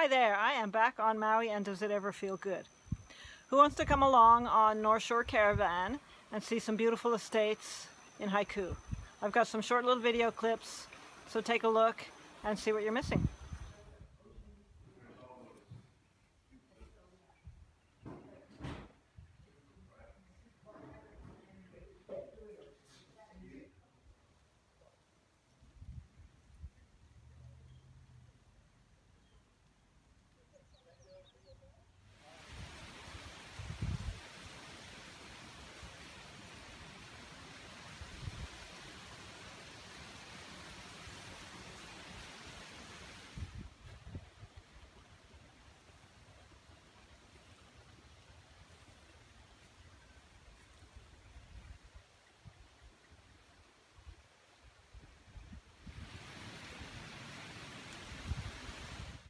Hi there, I am back on Maui and does it ever feel good? Who wants to come along on North Shore Caravan and see some beautiful estates in Haiku? I've got some short little video clips, so take a look and see what you're missing.